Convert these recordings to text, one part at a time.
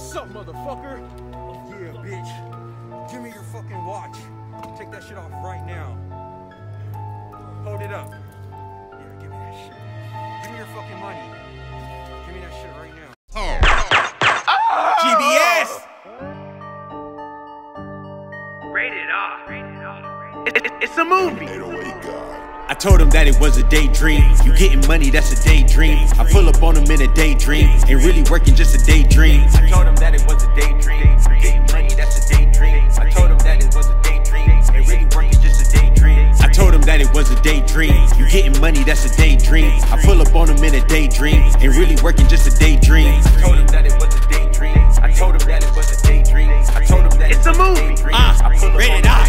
motherfucker. Yeah, bitch. Give me your fucking watch. Take that shit off right now. Hold it up. Yeah, give me that shit. Give me your fucking money. Give me that shit right now. Oh. GBS. Rated R. Rated R. It- it- it's a movie. I told him that it was a daydream. You getting money, that's a daydream. I pull up on him in a daydream. Ain't really working, just a daydream. I told him that it was a daydream. You getting money, that's a daydream. I told him that it was a daydream. Ain't really working, just a daydream. I told him that it was a daydream. You getting money, that's a daydream. I pull up on him in a daydream. Ain't really working, just a daydream. I told him that it was a daydream. I told him that it was a It's a movie. Ah, I rated R.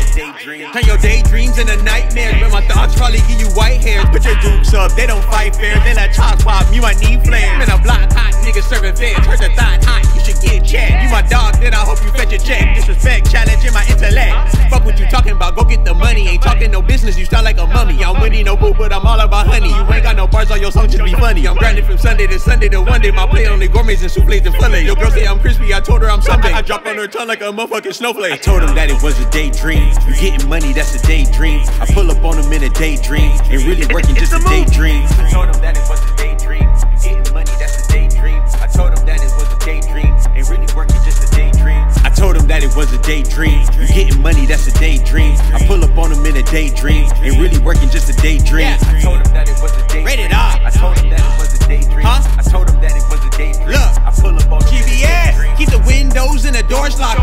Turn your daydreams into nightmares. But my thoughts probably give you white hairs. Put your dukes up, they don't fight fair. They let chops pop, you might need flares. Man, a block hot nigga serving feds. Heard the thought hot, you should get checked. You my dog, then I hope you fetch a check. Money. Ain't talking no business, you sound like a mummy. I'm winning no boo, but I'm all about honey. You ain't got no bars on your song, just be funny. I'm grinding from Sunday to Sunday to one day. My plate only gourmets and souffles and fillets. Your girl say I'm crispy, I told her I'm Sunday. I drop on her tongue like a motherfucking snowflake. I told him that it was a daydream. You getting money, that's a daydream. I pull up on him in a daydream. Ain't really working, just a daydream. I told him that it was a daydream. You getting money, that's a daydream. I told him that it was a daydream. Ain't really working, just a that it was a daydream. You getting money, that's a daydream. I pull up on him in a daydream. Ain't really working, just a daydream. I told him that it was a daydream. Rated R. I told him that it was a daydream. Huh? I told him that it was a daydream. Look. I pull up on him GBS, keep the windows and the doors locked.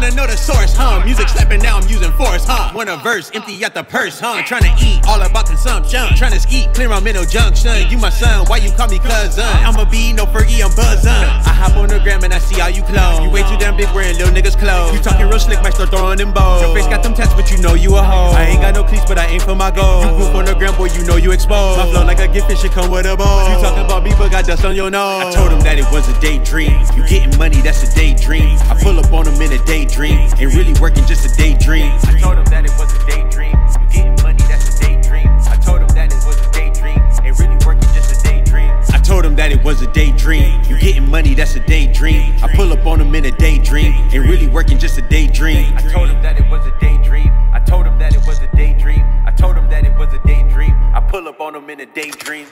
Wanna know the source, huh? Music slapping now, I'm using force, huh? Wanna verse, empty out the purse, huh? Trying to eat, all about consumption. To ski, clear my middle junction. You my son, why you call me cousin? I'ma be no Fergie, I'm buzzin'. I hop on the gram and I see all you clone. You way too damn big wearing little niggas clothes. You talking real slick, might start throwing them bows. Your face got them tats, but you know you a hoe. I ain't got no cleats, but I aim for my goal. You poop on the gram, boy, you know you exposed. My flow like a gift, it should come with a bowl. You talking about me, but got dust on your nose. I told him that it was a daydream. You getting money, that's a daydream. I pull up on him in a daydream. Ain't really working, just a daydream. I told him that it was a daydream. You getting money, that's a daydream. I told him that it was a daydream. Ain't really working, just a daydream. I told him that it was a daydream. You getting money, that's a daydream. I pull up on him in a daydream. Ain't really working, just a daydream. I told him that it was a daydream. I told him that it was a daydream. I told him that it was a daydream. I pull up on him in a daydream.